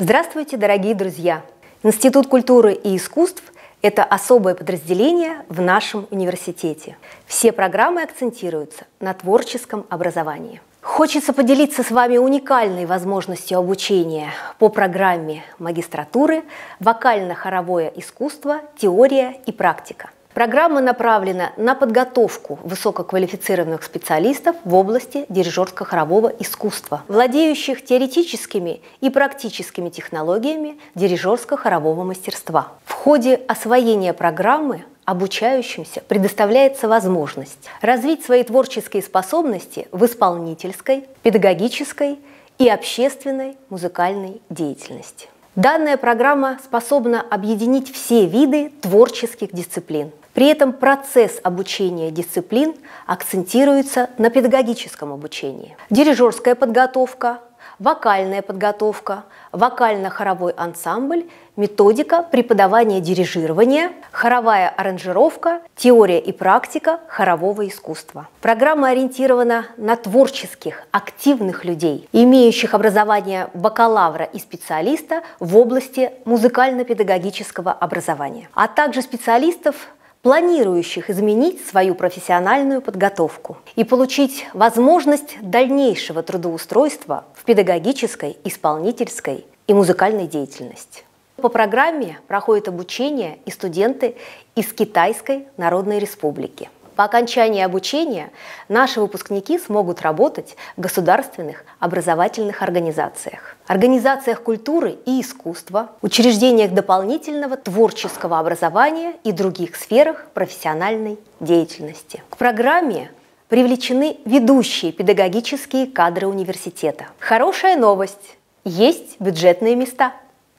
Здравствуйте, дорогие друзья! Институт культуры и искусств – это особое подразделение в нашем университете. Все программы акцентируются на творческом образовании. Хочется поделиться с вами уникальной возможностью обучения по программе магистратуры «Вокально-хоровое искусство. Теория и практика». Программа направлена на подготовку высококвалифицированных специалистов в области дирижерско-хорового искусства, владеющих теоретическими и практическими технологиями дирижерско-хорового мастерства. В ходе освоения программы обучающимся предоставляется возможность развить свои творческие способности в исполнительской, педагогической и общественной музыкальной деятельности. Данная программа способна объединить все виды творческих дисциплин. При этом процесс обучения дисциплин акцентируется на педагогическом обучении. Дирижерская подготовка, вокальная подготовка, вокально-хоровой ансамбль, методика преподавания дирижирования, хоровая аранжировка, теория и практика хорового искусства. Программа ориентирована на творческих, активных людей, имеющих образование бакалавра и специалиста в области музыкально-педагогического образования, а также специалистов планирующих изменить свою профессиональную подготовку и получить возможность дальнейшего трудоустройства в педагогической, исполнительской и музыкальной деятельности. По программе проходит обучение и студенты из Китайской Народной Республики – по окончании обучения наши выпускники смогут работать в государственных образовательных организациях, организациях культуры и искусства, учреждениях дополнительного творческого образования и других сферах профессиональной деятельности. К программе привлечены ведущие педагогические кадры университета. Хорошая новость – есть бюджетные места.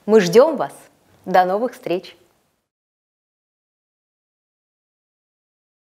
Мы ждем вас. До новых встреч!